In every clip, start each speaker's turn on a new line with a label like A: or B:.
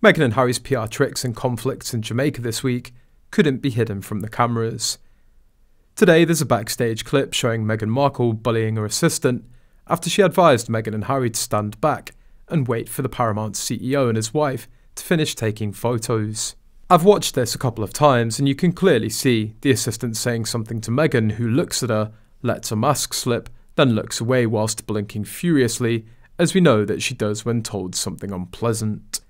A: Meghan and Harry's PR tricks and conflicts in Jamaica this week couldn't be hidden from the cameras. Today, there's a backstage clip showing Meghan Markle bullying her assistant after she advised Meghan and Harry to stand back and wait for the Paramount CEO and his wife to finish taking photos. I've watched this a couple of times, and you can clearly see the assistant saying something to Meghan, who looks at her, lets her mask slip, then looks away whilst blinking furiously, as we know that she does when told something unpleasant.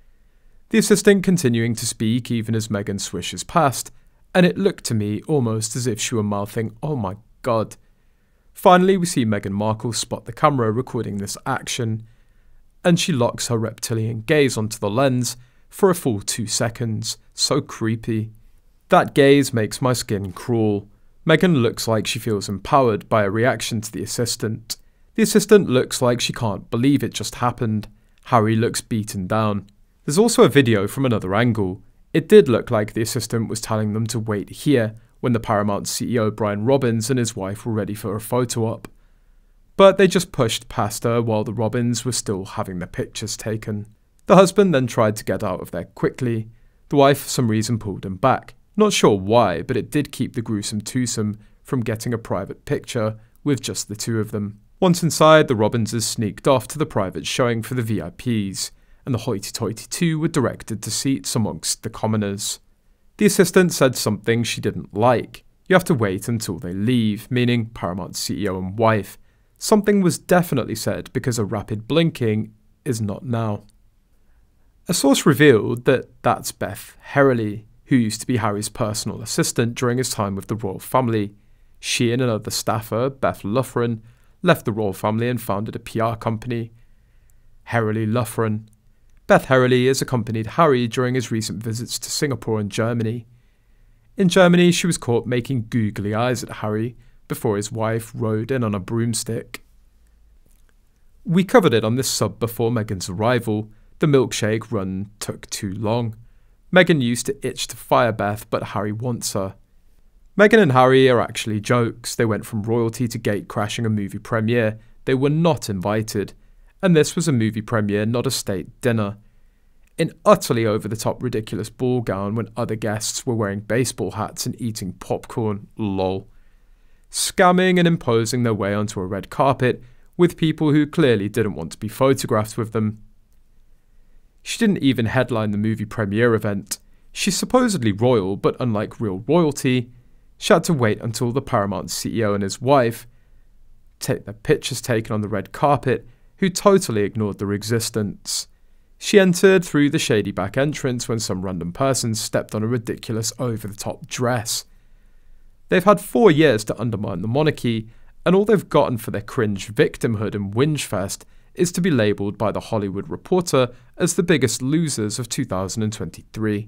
A: The assistant continuing to speak even as Meghan swishes past, and it looked to me almost as if she were mouthing, Oh my god. Finally, we see Meghan Markle spot the camera recording this action, and she locks her reptilian gaze onto the lens for a full two seconds. So creepy. That gaze makes my skin crawl. Meghan looks like she feels empowered by a reaction to the assistant. The assistant looks like she can't believe it just happened. Harry looks beaten down. There's also a video from another angle. It did look like the assistant was telling them to wait here when the Paramount CEO Brian Robbins and his wife were ready for a photo op. But they just pushed past her while the Robbins were still having their pictures taken. The husband then tried to get out of there quickly. The wife, for some reason, pulled him back. Not sure why, but it did keep the gruesome twosome from getting a private picture with just the two of them. Once inside, the Robbinses sneaked off to the private showing for the VIPs, and the hoity toity two were directed to seats amongst the commoners. The assistant said something she didn't like. You have to wait until they leave, meaning Paramount CEO and wife. Something was definitely said because a rapid blinking is not now. A source revealed that that's Beth Herrely, who used to be Harry's personal assistant during his time with the royal family. She and another staffer, Beth Loughran, left the royal family and founded a PR company, Herrely Loughran. Beth Herrely has accompanied Harry during his recent visits to Singapore and Germany. In Germany, she was caught making googly eyes at Harry before his wife rode in on a broomstick. We covered it on this sub before Meghan's arrival. The milkshake run took too long. Meghan used to itch to fire Beth, but Harry wants her. Meghan and Harry are actually jokes. They went from royalty to gate crashing a movie premiere. They were not invited. And this was a movie premiere, not a state dinner. In utterly over the top ridiculous ball gown when other guests were wearing baseball hats and eating popcorn, lol. Scamming and imposing their way onto a red carpet with people who clearly didn't want to be photographed with them. She didn't even headline the movie premiere event. She's supposedly royal, but unlike real royalty, she had to wait until the Paramount CEO and his wife take their pictures taken on the red carpet, who totally ignored their existence. She entered through the shady back entrance when some random person stepped on a ridiculous over the top dress. They've had four years to undermine the monarchy, and all they've gotten for their cringe victimhood and whinge fest is to be labelled by The Hollywood Reporter as the biggest losers of 2023.